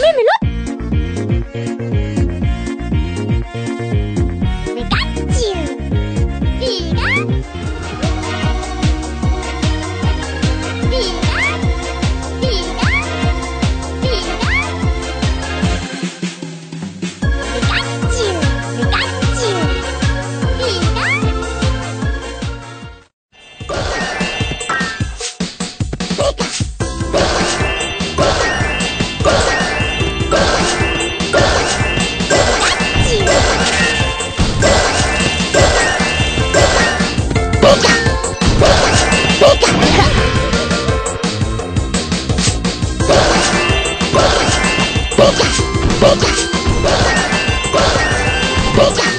¡Mémelo! Bug. Bug. Bug.